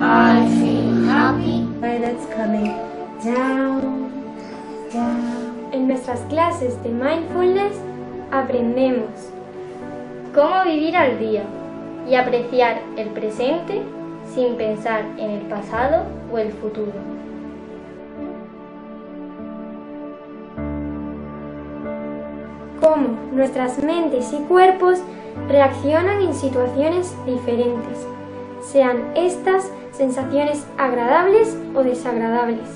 I feel happy. When it's coming down, down. En nuestras clases de mindfulness aprendemos cómo vivir al día y apreciar el presente sin pensar en el pasado o el futuro. Cómo nuestras mentes y cuerpos reaccionan en situaciones diferentes, sean estas sensaciones agradables o desagradables.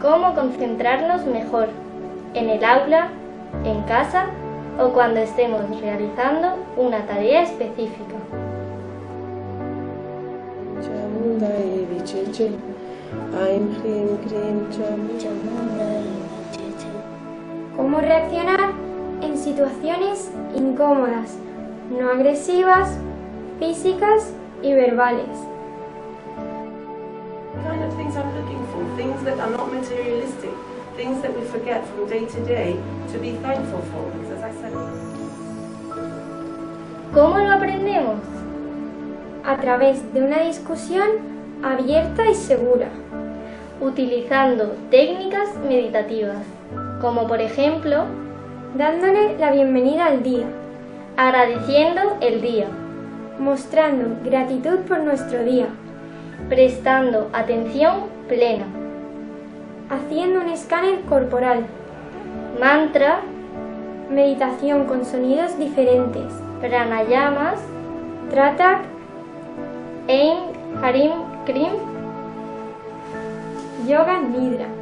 Cómo concentrarnos mejor en el aula, en casa o cuando estemos realizando una tarea específica. Cómo reaccionar en situaciones incómodas, no agresivas, físicas y verbales. kind of things I'm looking for, things that are not materialistic, things that we forget from day to day to be thankful for. As I said, ¿Cómo lo aprendemos? A través de una discusión abierta y segura. Utilizando técnicas meditativas, como por ejemplo, dándole la bienvenida al día, agradeciendo el día, mostrando gratitud por nuestro día, prestando atención plena, haciendo un escáner corporal, mantra, meditación con sonidos diferentes, pranayamas, tratak, Aim Harim Krim, yoga nidra.